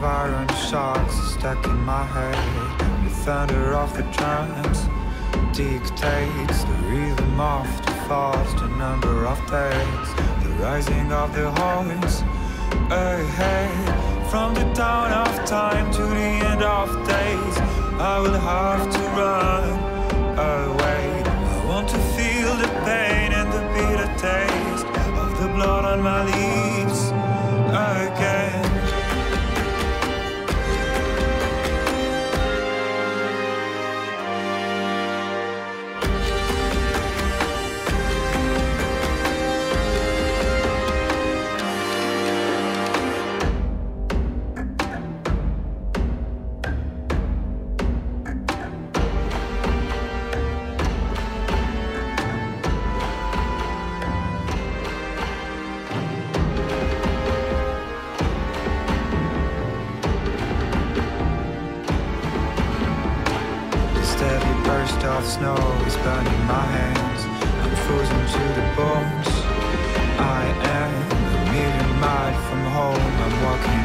of iron shards stuck in my head. The thunder of the drums dictates The rhythm of the thoughts, the number of days. The rising of the horns ahead. From the dawn of time to the end of days I will have to run away. I want to feel the pain and the bitter taste Of the blood on my lips Almost every burst of snow is burning my hands. I'm frozen to the bones. I am a million miles from home. I'm walking